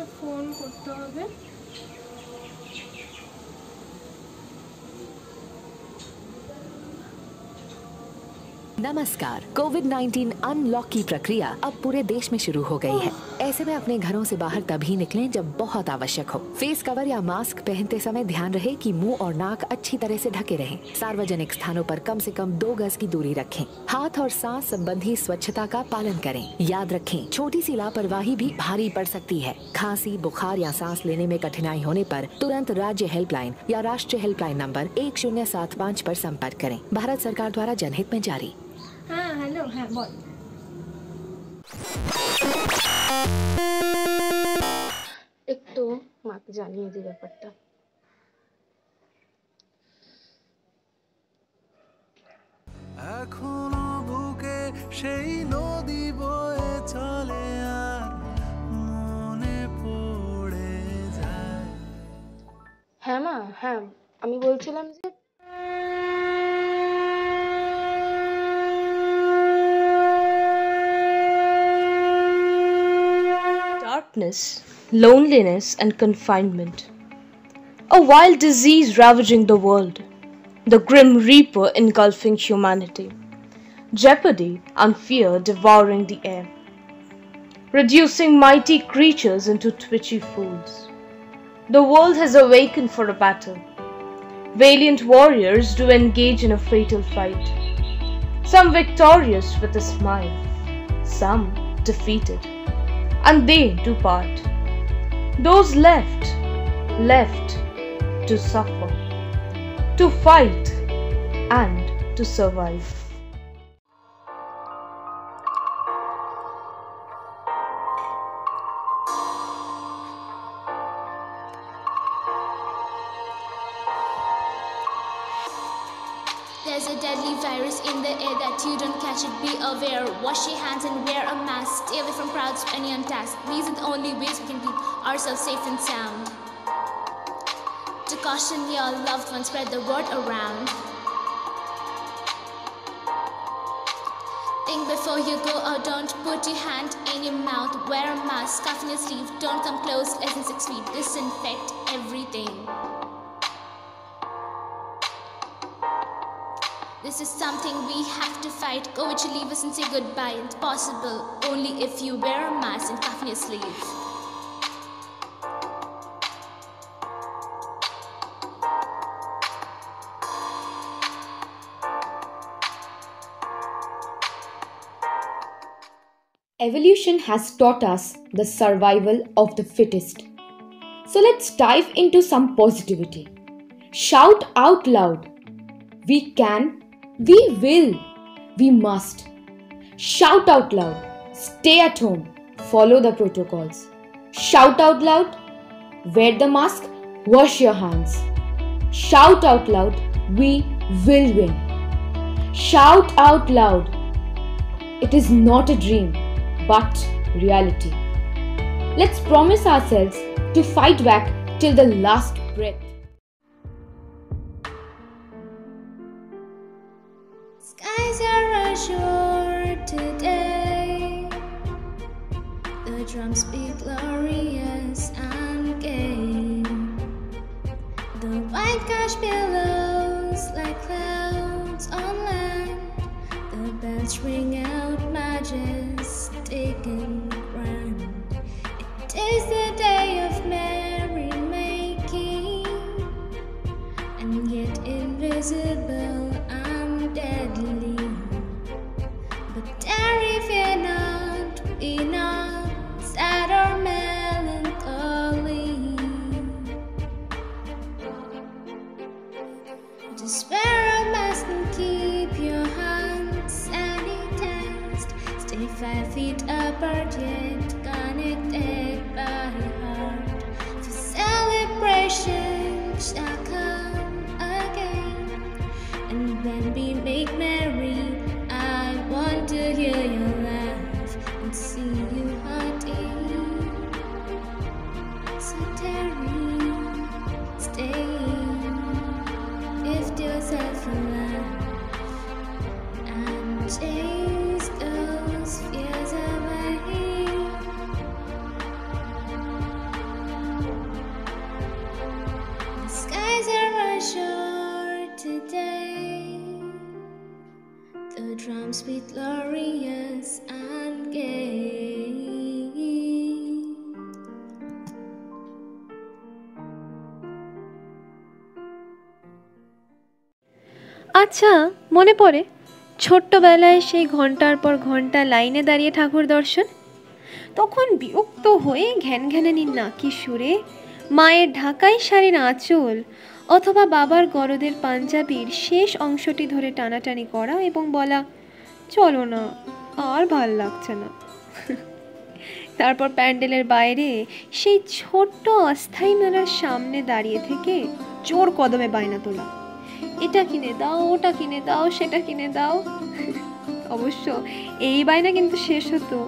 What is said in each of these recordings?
একটা ফোন করতে হবে। नमस्कार कोविड 19 अनलॉक की प्रक्रिया अब पूरे देश में शुरू हो गई है। ऐसे में अपने घरों से बाहर तभी निकलें जब बहुत आवश्यक हो। फेस कवर या मास्क पहनते समय ध्यान रहे कि मुँह और नाक अच्छी तरह से ढके रहें। सार्वजनिक स्थानों पर कम से कम दो गज की दूरी रखें। हाथ और सांस संबंधी स्वच्छता का पालन करें। याद रखें छोटी सी लापरवाही भी भारी पड़ सकती है। खांसी, बुखार या सांस लेने में कठिनाई होने पर तुरंत राज्य हेल्पलाइन या राष्ट्रीय हेल्पलाइन नंबर एक शून्य सात पाँच आरोप संपर्क करें। भारत सरकार द्वारा जनहित में जारी। হ্যালো হ্যাঁ বল। একটু মাকে জানিয়ে দিই ব্যাপারটা। এখনও বুকে সেই নদী বয়ে চলে আর মনে পড়ে যায়। হ্যাঁ মা হ্যাঁ আমি বলছিলাম যে darkness, loneliness, and confinement. A wild disease ravaging the world, the grim reaper engulfing humanity, jeopardy and fear devouring the air, reducing mighty creatures into twitchy fools. The world has awakened for a battle. Valiant warriors do engage in a fatal fight, some victorious with a smile, some defeated and they do part. Those left, left to suffer, to fight, and to survive. There's a deadly virus in the air that you don't catch it. Be aware. Wash your hands and wear a mask. Stay away from crowds, any on task. These are the only ways we can keep ourselves safe and sound. To caution your loved ones, spread the word around. Think before you go out, don't put your hand in your mouth. Wear a mask, cuff in your sleeve. Don't come close less than six feet. Disinfect everything. This is something we have to fight. Go with your leavers and say goodbye. It's possible only if you wear a mask and cuff your sleeve. Evolution has taught us the survival of the fittest. So let's dive into some positivity. Shout out loud. We can, we will, we must. Shout out loud. Stay at home. Follow the protocols. Shout out loud. Wear the mask. Wash your hands. Shout out loud. We will win. Shout out loud. It is not a dream, but reality. Let's promise ourselves to fight back till the last breath. Are assured today. The drums beat glorious and gay. The white cash billows like clouds on land. The bells ring Despair oh, must keep your hands. Stay five feet apart yet drums be glorious and gay. আচ্ছা মনে পড়ে ছোট্টবেলায় সেই ঘণ্টার পর ঘণ্টা লাইনে দাঁড়িয়ে ঠাকুর দর্শন তখন বিরক্ত হয়ে ঘ্যান ঘ্যানানি নাকি সুরে, মায়ের ঢাকাই শাড়ির আঁচল অথবা বাবার গরদের পাঞ্জাবির শেষ অংশটি ধরে টানাটানি করা এবং বলা, চলো না, আর ভালো লাগছে না। তারপর প্যান্ডেলের বাইরে সেই ছোট্ট অস্থায়ী মেলার সামনে দাঁড়িয়ে থেকে জোর কদমে বায়না তোলা, এটা কিনে দাও, ওটা কিনে দাও, সেটা কিনে দাও। অবশ্য এই বায়না কিন্তু শেষ হতো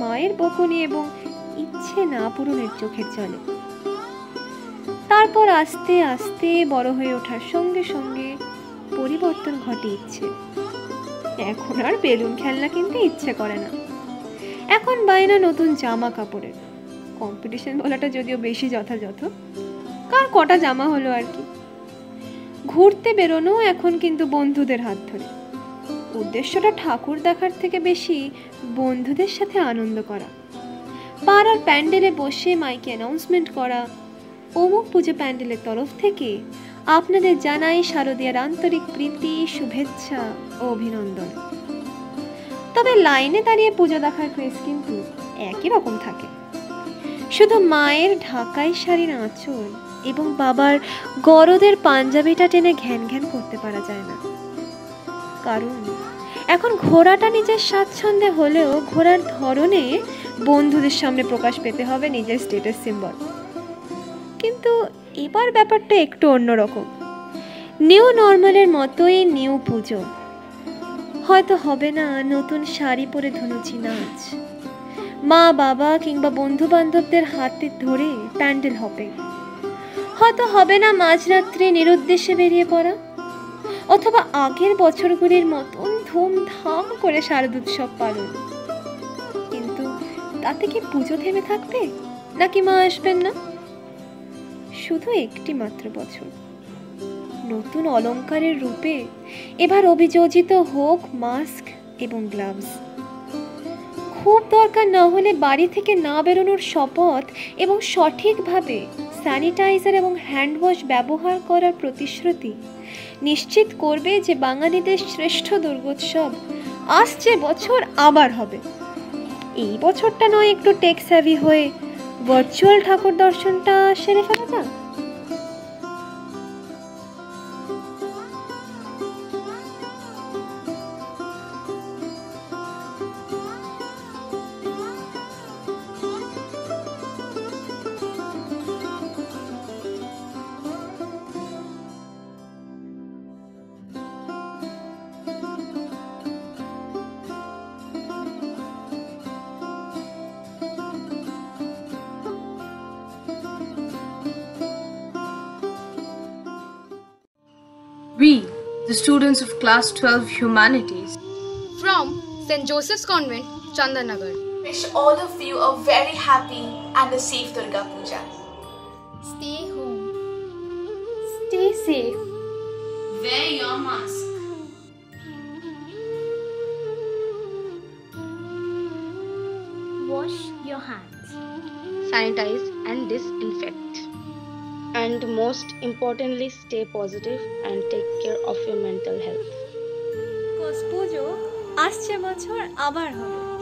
মায়ের বকুনি এবং ইচ্ছে না পূরণের চোখের জলে। তারপর আস্তে আস্তে বড় হয়ে ওঠার সঙ্গে সঙ্গে পরিবর্তন ঘটে ইচ্ছে। এখন আর বেলুন খেলনা কিনতে ইচ্ছে করে না। এখন বায়না নতুন জামা কাপড়ের। কম্পিটিশন বলাটা যদিও বেশি যথাযথ, কার কটা জামা হলো আর কি? ঘুরতে বেরোনো এখন কিন্তু বন্ধুদের হাত ধরে। উদ্দেশ্যটা ঠাকুর দেখার থেকে বেশি বন্ধুদের সাথে আনন্দ করা। পাড়ার প্যান্ডেলে বসে মাইকে অ্যানাউন্সমেন্ট করা অমুক পুজো প্যান্ডেলের তরফ থেকে আপনাদের জানাই শারদীয়ার আন্তরিক প্রীতি, শুভেচ্ছা ও অভিনন্দন। তবে লাইনে দাঁড়িয়ে পুজো দেখার ক্রেজ কিন্তু একই রকম থাকে। শুধু মায়ের ঢাকাই শাড়ির আঁচল এবং বাবার গরদের পাঞ্জাবিটা টেনে ঘ্যান ঘ্যান করতে পারা যায় না। কারণ এখন ঘোড়াটা নিজের স্বাচ্ছন্দ্যে হলেও ঘোড়ার ধরনে বন্ধুদের সামনে প্রকাশ পেতে হবে নিজের স্টেটাস সিম্বল কিন্তু এবার ব্যাপারটা একটু অন্যরকম। নিউ নর্মালের মতোই নিউ পুজো। হয়তো হবে না নতুন শাড়ি পরে ধুনুচি নাচ। মা, বাবা কিংবা বন্ধু বান্ধবদের হাতে ধরে প্যান্ডেল হবে। হয়তো হবে না মাঝরাত্রে নিরুদ্দেশে বেরিয়ে পড়া। অথবা আগের বছরগুলির মতন ধুমধাম করে শারদোৎসব পালন। কিন্তু তাতে কি পুজো থেমে থাকবে? নাকি মা আসবেন না? শুধু একটি মাত্র বছর। নতুন অলংকারের রূপে এবার অভিযোজিত হোক মাস্ক এবং গ্লাভস। খুব দরকার না হলে বাড়ি থেকে না বেরোনোর শপথ এবং সঠিকভাবে স্যানিটাইজার এবং হ্যান্ড ওয়াশ ব্যবহার করার প্রতিশ্রুতি নিশ্চিত করবে যে বাঙালিদের শ্রেষ্ঠ দুর্গোৎসব আসছে বছর আবার হবে। এই বছরটা নয় একটু টেক হয়ে ভার্চুয়াল ঠাকুর দর্শনটা সেরে ফেলা যাক We, the students of Class 12 Humanities, From St. Joseph's Convent, Chandanagar. wish all of you a very happy and a safe Durga Puja. Stay home. Stay safe. Wear your mask. Wash your hands. Sanitize and disinfect And most importantly, stay positive and take care of your mental health. পুজো আসছে বছর আবার হবে